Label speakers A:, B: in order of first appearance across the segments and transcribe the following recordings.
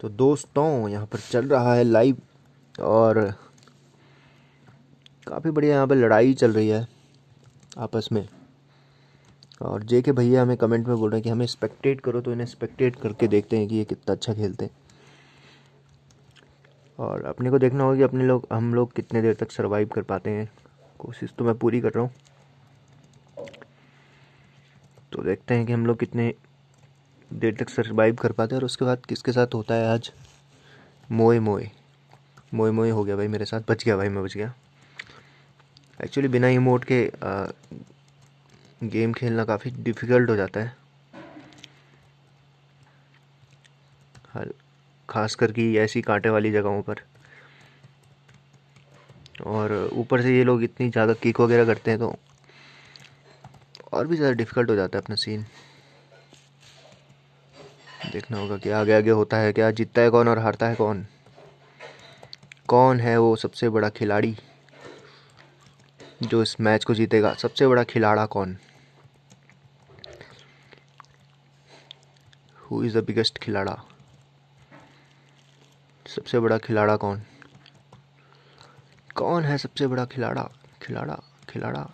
A: तो दोस्तों, यहाँ पर चल रहा है लाइव और काफ़ी बढ़िया यहाँ पर लड़ाई चल रही है आपस में। और जे के भैया हमें कमेंट में बोल रहे हैं कि हमें स्पेक्टेट करो तो इन्हें स्पेक्टेट करके देखते हैं कि ये कितना अच्छा खेलते हैं। और अपने को देखना होगा कि अपने लोग, हम लोग कितने देर तक सरवाइव कर पाते हैं। कोशिश तो मैं पूरी कर रहा हूँ। तो देखते हैं कि हम लोग कितने देर तक सर्वाइव कर पाते हैं और उसके बाद किसके साथ होता है आज? मोए मोए। मोए मोए हो गया भाई मेरे साथ। बच गया भाई मैं बच गया। एक्चुअली बिना इमोट के आ, गेम खेलना काफ़ी डिफ़िकल्ट हो जाता है। खास कर कि ऐसी कांटे वाली जगहों पर। और ऊपर से ये लोग इतनी ज़्यादा किक वगैरह करते हैं तो और भी ज़्यादा डिफ़िकल्ट हो जाता है अपना सीन देखना होगा कि आगे आगे होता है क्या, जीतता है कौन और हारता है कौन? कौन है वो सबसे बड़ा खिलाड़ी जो इस मैच को जीतेगा? सबसे बड़ा खिलाड़ा कौन? हु इज़ द बिगेस्ट खिलाड़ा? सबसे बड़ा खिलाड़ा कौन? कौन है सबसे बड़ा खिलाड़ा? खिलाड़ा खिलाड़ा।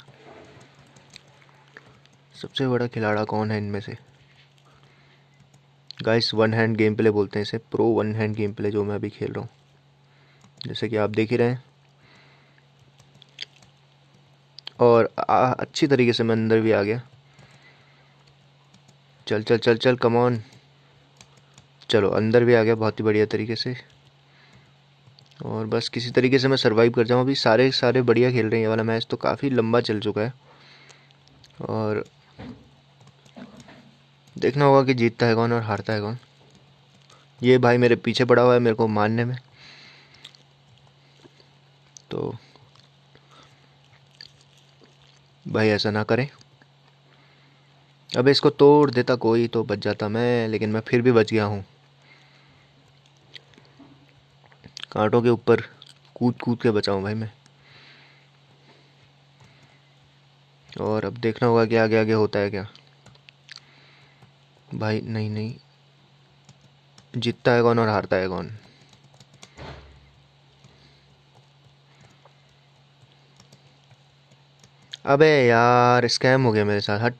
A: सबसे बड़ा खिलाड़ा कौन है इनमें से? Guys one hand game play बोलते हैं इसे pro one hand game play जो मैं अभी खेल रहा हूँ। जैसे कि आप देख ही रहे हैं। और आ, अच्छी तरीके से मैं अंदर भी आ गया। चल चल चल चल कमॉन चलो अंदर भी आ गया बहुत ही बढ़िया तरीके से। और बस किसी तरीके से मैं सरवाइव कर जाऊँ। अभी सारे सारे बढ़िया खेल रहे हैं ये वाला मैच तो काफ़ी लंबा चल चुका है। और देखना होगा कि जीतता है कौन और हारता है कौन। ये भाई मेरे पीछे पड़ा हुआ है मेरे को मारने में। तो भाई ऐसा ना करें। अब इसको तोड़ देता कोई तो बच जाता मैं, लेकिन मैं फिर भी बच गया हूँ। कांटों के ऊपर कूद कूद के बचाऊँ भाई मैं। और अब देखना होगा कि आगे आगे होता है क्या। भाई, नहीं नहीं। जीतता है कौन और हारता है कौन? अबे यार स्कैम हो गया मेरे साथ, हट।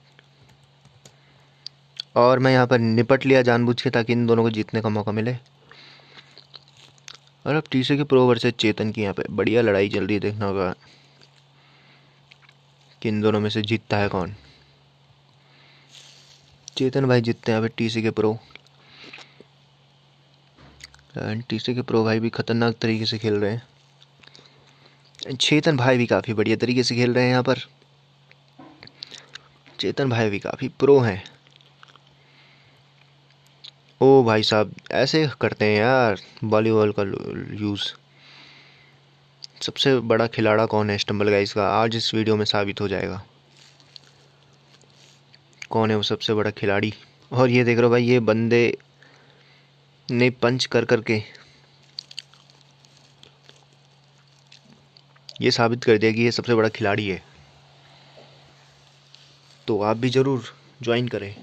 A: और मैं यहाँ पर निपट लिया जानबूझ के ताकि इन दोनों को जीतने का मौका मिले। और अब तीसरे के प्रो वर्सेज चेतन की यहाँ पे बढ़िया लड़ाई चल रही है, देखना होगा कि इन दोनों में से जीतता है कौन। चेतन भाई जीतते हैं अभी टीसी के प्रो एंड टीसी के प्रो भाई भी खतरनाक तरीके से खेल रहे हैं। चेतन भाई भी काफ़ी बढ़िया तरीके से खेल रहे हैं यहाँ पर। चेतन भाई भी काफ़ी प्रो हैं। ओ भाई साहब, ऐसे करते हैं यार वॉलीबॉल का यूज़ सबसे बड़ा खिलाड़ा कौन है स्टम्बल गाइस का? आज इस वीडियो में साबित हो जाएगा। कौन है वो सबसे बड़ा खिलाड़ी? और ये देख रहे हो भाई, ये बंदे ने पंच कर कर के ये साबित कर दिया कि ये सबसे बड़ा खिलाड़ी है। तो आप भी ज़रूर ज्वाइन करें।